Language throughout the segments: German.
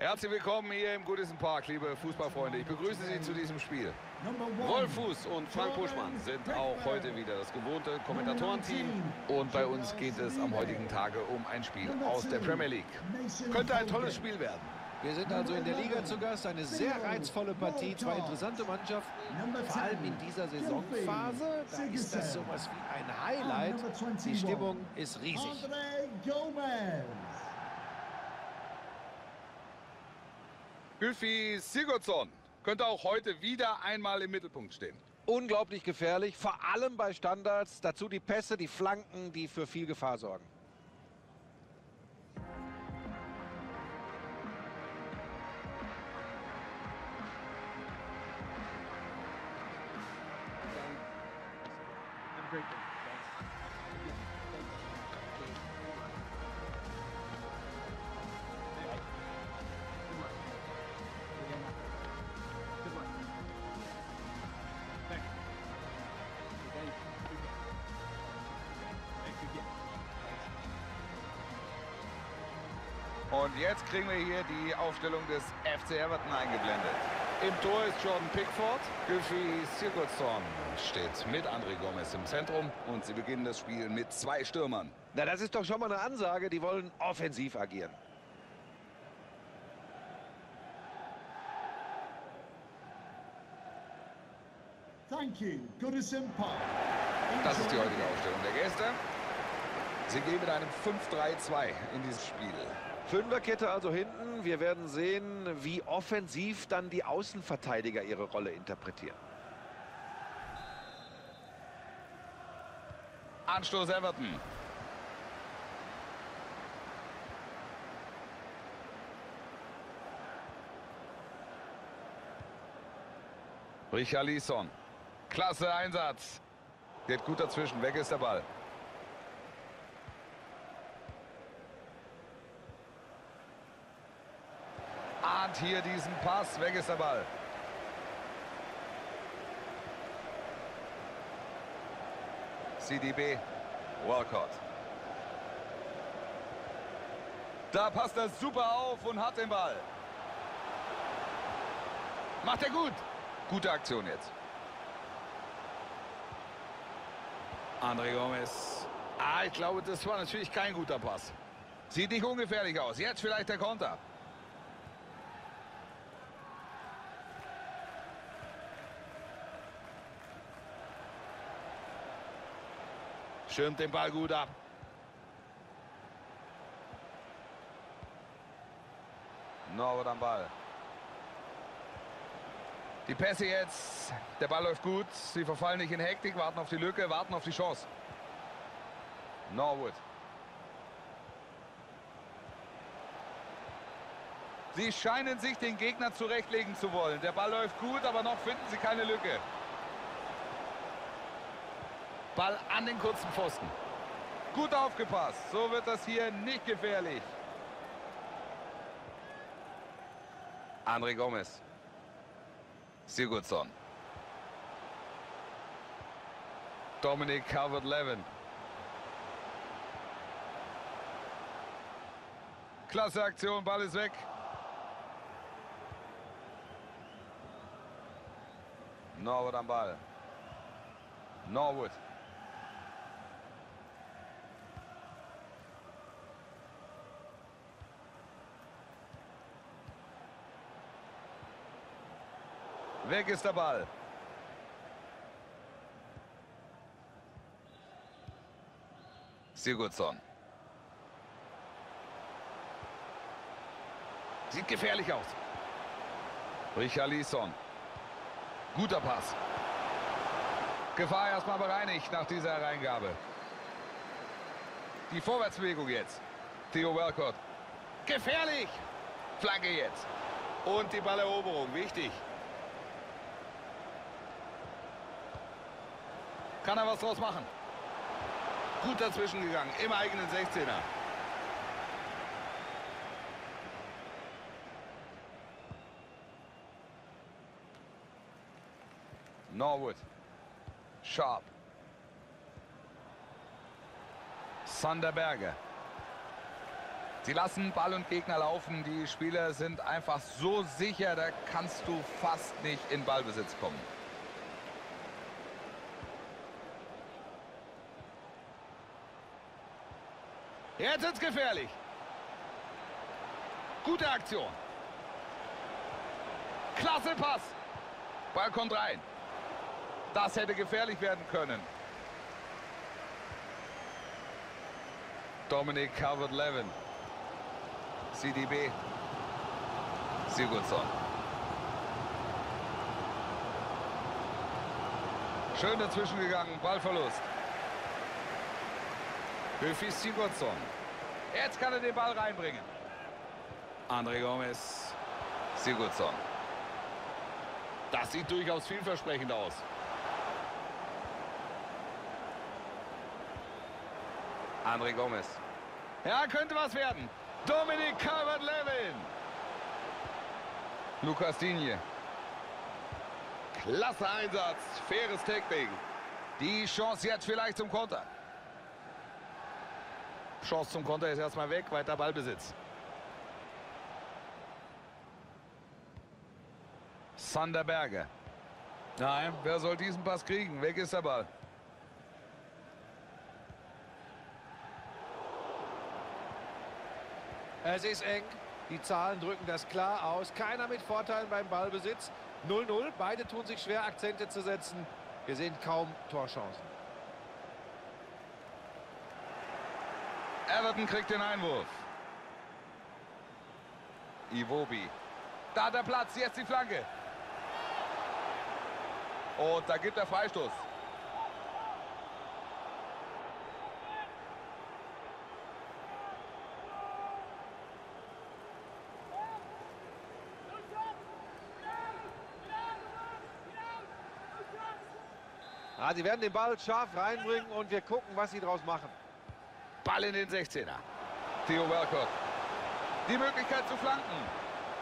Herzlich willkommen hier im Goodison Park, liebe Fußballfreunde. Ich begrüße Sie zu diesem Spiel. Rolf Fuß und Frank Buschmann sind auch heute wieder das gewohnte Kommentatorenteam. Und bei uns geht es am heutigen Tage um ein Spiel aus der Premier League. Könnte ein tolles Spiel werden. Wir sind also in der Liga zu Gast. Eine sehr reizvolle Partie, zwei interessante Mannschaften. Vor allem in dieser Saisonphase, da ist das sowas wie ein Highlight. Die Stimmung ist riesig. Gylfi Sigurdsson könnte auch heute wieder einmal im Mittelpunkt stehen. Unglaublich gefährlich, vor allem bei Standards. Dazu die Pässe, die Flanken, die für viel Gefahr sorgen. Und jetzt kriegen wir hier die Aufstellung des FC Everton eingeblendet. Im Tor ist Jordan Pickford. Gylfi Sigurdsson steht mit André Gomez im Zentrum. Und sie beginnen das Spiel mit zwei Stürmern. Na, das ist doch schon mal eine Ansage. Die wollen offensiv agieren. Thank you. Goodison Park. Das ist die heutige Aufstellung der Gäste. Sie gehen mit einem 5-3-2 in dieses Spiel. Fünferkette also hinten. Wir werden sehen, wie offensiv dann die Außenverteidiger ihre Rolle interpretieren. Anstoß Everton. Richarlison. Klasse Einsatz. Geht gut dazwischen. Weg ist der Ball. Hier diesen Pass. Weg ist der Ball. CDB. Walcott. Da passt er super auf und hat den Ball. Macht er gut. Gute Aktion jetzt. André Gomez. Ah, ich glaube, das war natürlich kein guter Pass. Sieht nicht ungefährlich aus. Jetzt vielleicht der Konter. Schirmt den Ball gut ab. Norbert am Ball. Die Pässe jetzt. Der Ball läuft gut. Sie verfallen nicht in Hektik, warten auf die Lücke, warten auf die Chance. Norwood. Sie scheinen sich den Gegner zurechtlegen zu wollen. Der Ball läuft gut, aber noch finden sie keine Lücke. Ball an den kurzen Pfosten. Gut aufgepasst. So wird das hier nicht gefährlich. André Gomez. Sigurdsson. Dominic Calvert-Levin. Klasse Aktion, Ball ist weg. Norwood am Ball. Norwood. Weg ist der Ball. Sigurdsson. Sieht gefährlich aus. Richarlison. Guter Pass. Gefahr erstmal bereinigt nach dieser Hereingabe. Die Vorwärtsbewegung jetzt. Theo Walcott. Gefährlich. Flanke jetzt. Und die Balleroberung. Wichtig. Kann er was draus machen. Gut dazwischen gegangen. Im eigenen 16er. Norwood. Sharp. Sander Berge. Sie lassen Ball und Gegner laufen. Die Spieler sind einfach so sicher, da kannst du fast nicht in Ballbesitz kommen. Jetzt ist gefährlich. Gute Aktion. Klasse Pass. Ball kommt rein. Das hätte gefährlich werden können. Dominic Calvert-Levin. CDB. Sigurdsson. Schön dazwischen gegangen. Ballverlust. Höfi Sigurdsson. Jetzt kann er den Ball reinbringen. André Gomez. Sigurdsson. Das sieht durchaus vielversprechend aus. André Gomez. Ja, könnte was werden. Dominik Calvert-Lewin. Lukas Digne. Klasse Einsatz. Faires Tackling. Die Chance jetzt vielleicht zum Konter. Chance zum Konter ist erstmal weg. Weiter Ballbesitz. Sander Berge. Nein, wer soll diesen Pass kriegen? Weg ist der Ball. Es ist eng. Die Zahlen drücken das klar aus. Keiner mit Vorteilen beim Ballbesitz. 0-0. Beide tun sich schwer, Akzente zu setzen. Wir sehen kaum Torchancen. Everton kriegt den Einwurf. Iwobi. Da der Platz, jetzt die Flanke. Und da gibt er Freistoß. Ah, sie werden den Ball scharf reinbringen und wir gucken, was sie daraus machen. Ball in den 16er. Theo Welcott. Die Möglichkeit zu flanken.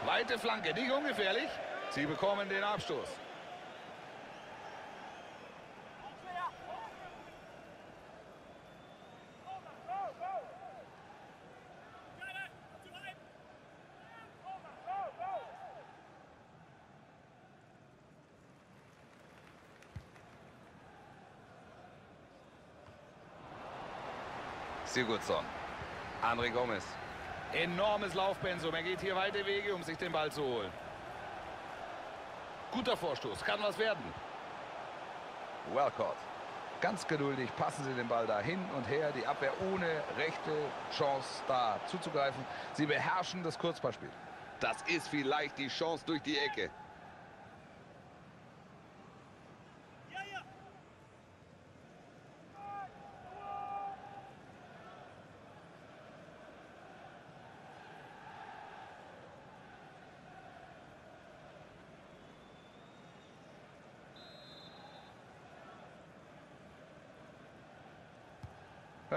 Weite Flanke, nicht ungefährlich. Sie bekommen den Abstoß. Sigurdsson. André Gomez. Enormes Laufpensum. Er geht hier weite Wege, um sich den Ball zu holen. Guter Vorstoß. Kann was werden. Welcott. Ganz geduldig passen sie den Ball da hin und her. Die Abwehr ohne rechte Chance da zuzugreifen. Sie beherrschen das Kurzballspiel. Das ist vielleicht die Chance durch die Ecke.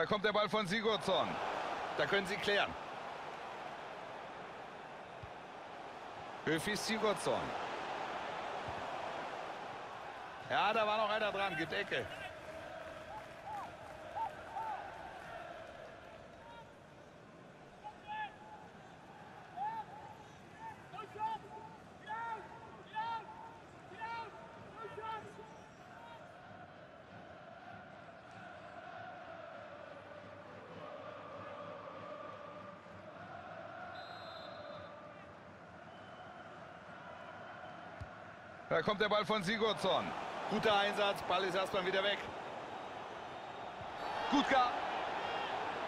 Da kommt der Ball von Sigurdsson. Da können sie klären. Höfi Sigurdsson. Ja, da war noch einer dran. Gibt Ecke. Da kommt der Ball von Sigurdsson. Guter Einsatz, Ball ist erstmal wieder weg. Gutka.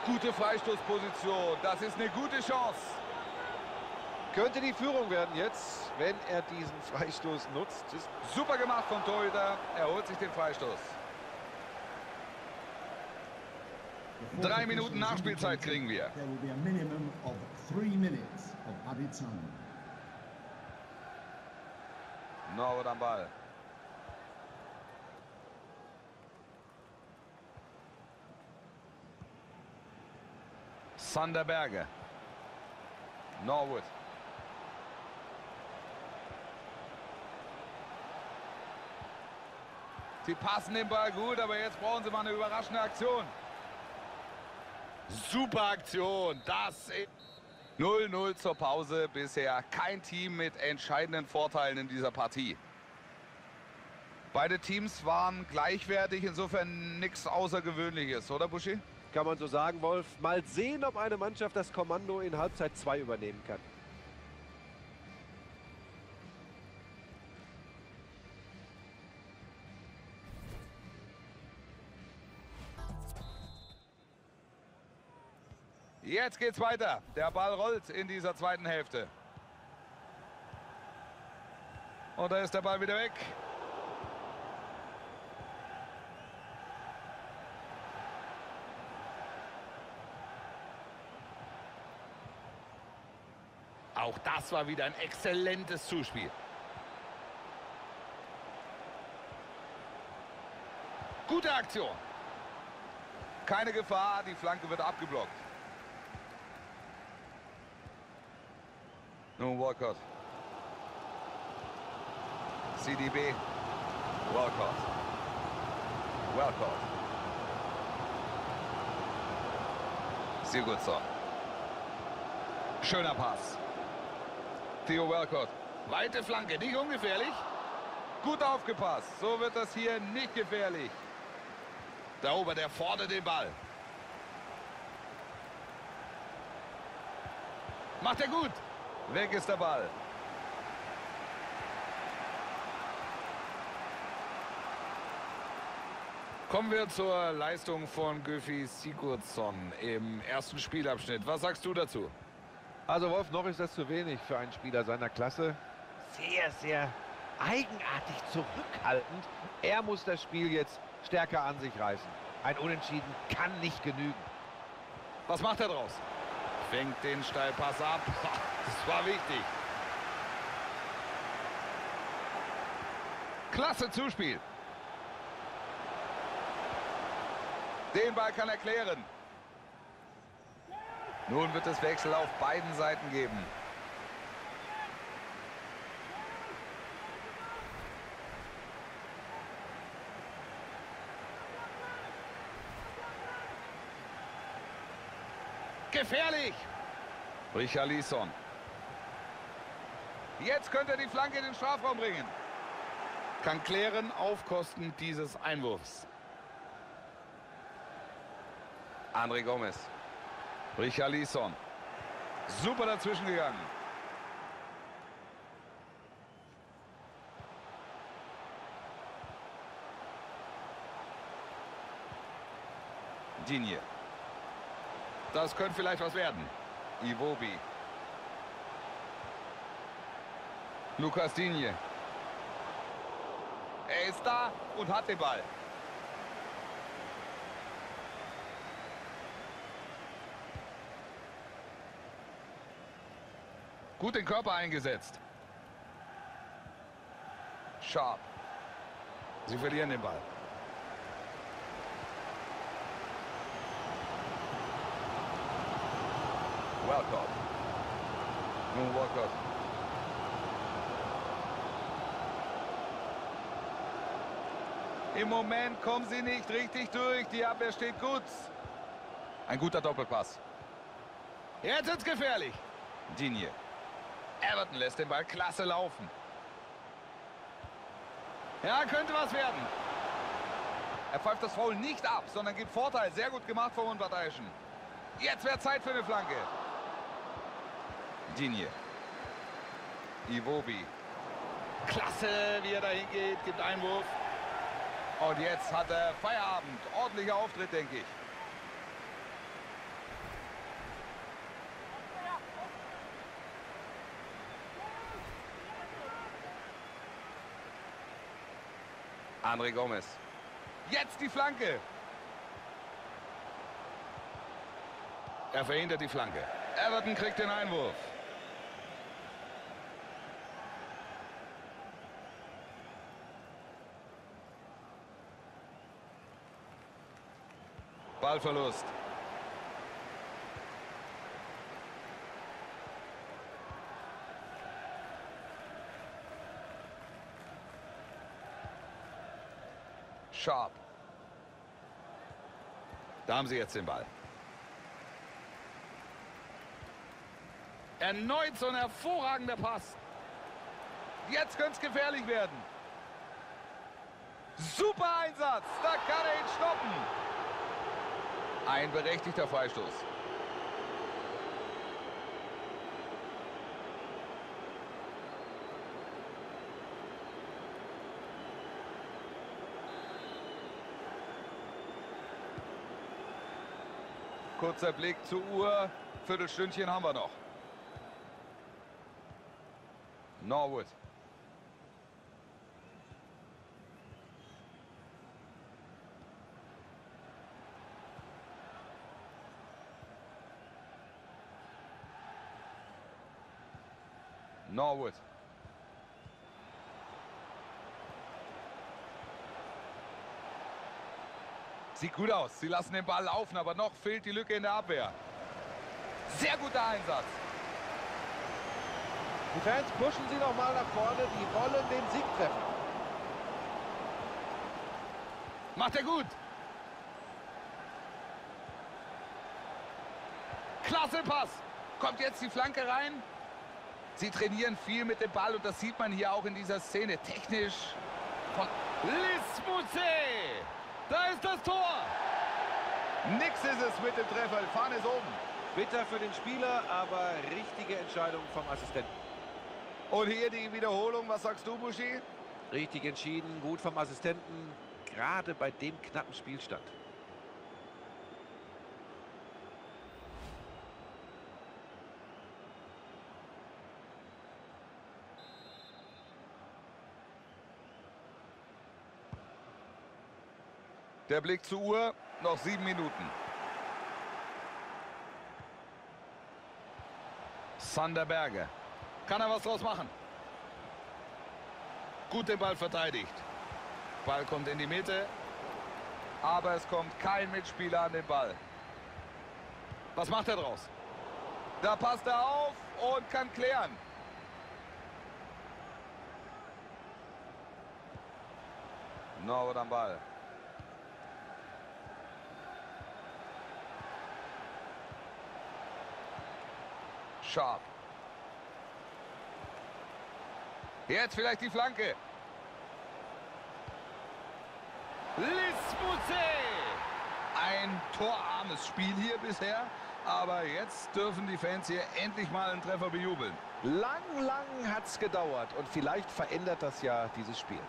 Gute Freistoßposition. Das ist eine gute Chance. Könnte die Führung werden jetzt, wenn er diesen Freistoß nutzt. Ist super gemacht vom Torhüter. Er holt sich den Freistoß. Drei Minuten Nachspielzeit kriegen wir. There will be a minimum of three minutes of added time. Norbert am Ball. Sander Berge. Norwood. Sie passen den Ball gut, aber jetzt brauchen sie mal eine überraschende Aktion. Super Aktion. Das ist 0-0 zur Pause. Bisher kein Team mit entscheidenden Vorteilen in dieser Partie. Beide Teams waren gleichwertig, insofern nichts Außergewöhnliches, oder Buschi? Kann man so sagen, Wolf. Mal sehen, ob eine Mannschaft das Kommando in Halbzeit 2 übernehmen kann. Jetzt geht's weiter. Der Ball rollt in dieser zweiten Hälfte. Und da ist der Ball wieder weg. Auch das war wieder ein exzellentes Zuspiel. Gute Aktion. Keine Gefahr, die Flanke wird abgeblockt. Nun Walcott. CDB. Walcott. Walcott. Sigurdsson. Schöner Pass. Theo Walcott. Weite Flanke, nicht ungefährlich. Gut aufgepasst. So wird das hier nicht gefährlich. Der Ober, der fordert den Ball. Macht er gut. Weg ist der Ball. Kommen wir zur Leistung von Göfi Sigurdsson im ersten Spielabschnitt. Was sagst du dazu? Also Wolf, noch ist das zu wenig für einen Spieler seiner Klasse. Sehr, sehr eigenartig zurückhaltend. Er muss das Spiel jetzt stärker an sich reißen. Ein Unentschieden kann nicht genügen. Was macht er draus? Fängt den Steilpass ab. Das war wichtig. Klasse Zuspiel. Den Ball kann er klären. Nun wird es Wechsel auf beiden Seiten geben. Gefährlich. Richarlison. Jetzt könnte er die Flanke in den Strafraum bringen. Kann klären auf Kosten dieses Einwurfs. André Gomez. Richarlison. Super dazwischen gegangen. Digne. Das könnte vielleicht was werden. Iwobi. Lukas Digne. Er ist da und hat den Ball. Gut den Körper eingesetzt. Sharp. Sie verlieren den Ball. Walcott. Nun Walcott. Im Moment kommen sie nicht richtig durch. Die Abwehr steht gut. Ein guter Doppelpass. Jetzt ist gefährlich. Digne. Everton lässt den Ball klasse laufen. Ja, könnte was werden. Er pfeift das Foul nicht ab, sondern gibt Vorteil. Sehr gut gemacht vom Unparteiischen. Jetzt wäre Zeit für eine Flanke. Digne. Iwobi. Klasse, wie er dahin geht, gibt Einwurf. Und jetzt hat er Feierabend. Ordentlicher Auftritt, denke ich. André Gomez. Jetzt die Flanke. Er verhindert die Flanke. Everton kriegt den Einwurf. Ballverlust. Sharp. Da haben sie jetzt den Ball. Erneut so ein hervorragender Pass. Jetzt könnte es gefährlich werden. Super Einsatz. Da kann er ihn stoppen. Ein berechtigter Freistoß. Kurzer Blick zur Uhr. Viertelstündchen haben wir noch. Norwood. Norwood. Sieht gut aus. Sie lassen den Ball laufen, aber noch fehlt die Lücke in der Abwehr. Sehr guter Einsatz. Die Fans pushen sie noch mal nach vorne. Die wollen den Sieg treffen. Macht er gut. Klasse Pass. Kommt jetzt die Flanke rein. Sie trainieren viel mit dem Ball und das sieht man hier auch in dieser Szene. Technisch von Lismusse. Da ist das Tor. Nix ist es mit dem Treffer. Fahne ist oben. Bitter für den Spieler, aber richtige Entscheidung vom Assistenten. Und hier die Wiederholung. Was sagst du, Buschi? Richtig entschieden, gut vom Assistenten, gerade bei dem knappen Spielstand. Der Blick zur Uhr. Noch sieben Minuten. Sander Berge. Kann er was draus machen? Gut den Ball verteidigt. Ball kommt in die Mitte. Aber es kommt kein Mitspieler an den Ball. Was macht er draus? Da passt er auf und kann klären. Norbert am Ball. Sharp. Jetzt vielleicht die Flanke. Lismusse. Ein torarmes Spiel hier bisher. Aber jetzt dürfen die Fans hier endlich mal einen Treffer bejubeln. Lang, lang hat es gedauert und vielleicht verändert das ja dieses Spiel.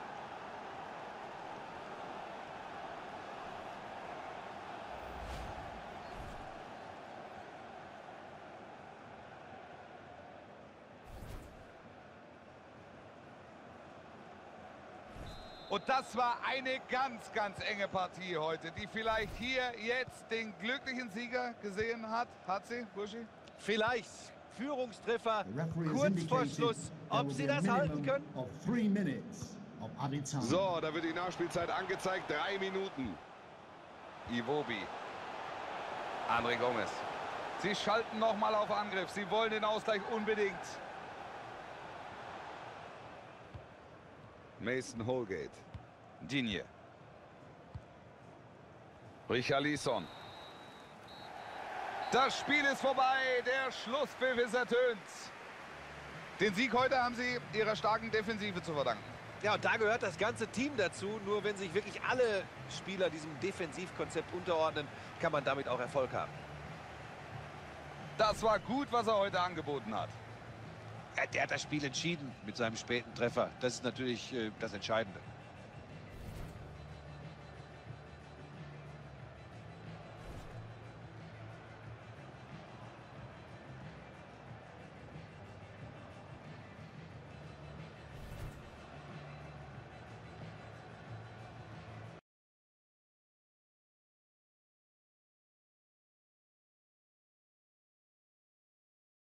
Und das war eine ganz, ganz enge Partie heute, die vielleicht hier jetzt den glücklichen Sieger gesehen hat. Hat sie, Buschi? Vielleicht Führungstreffer kurz vor Schluss. Ob sie das halten können? Of three minutes of added time. So, da wird die Nachspielzeit angezeigt. Drei Minuten. Iwobi. André Gomez. Sie schalten nochmal auf Angriff. Sie wollen den Ausgleich unbedingt. Mason Holgate. Digne. Richarlison. Das Spiel ist vorbei. Der Schlusspfiff ist ertönt. Den Sieg heute haben sie ihrer starken Defensive zu verdanken. Ja, und da gehört das ganze Team dazu. Nur wenn sich wirklich alle Spieler diesem Defensivkonzept unterordnen, kann man damit auch Erfolg haben. Das war gut, was er heute angeboten hat. Ja, der hat das Spiel entschieden mit seinem späten Treffer. Das ist natürlich äh, das Entscheidende.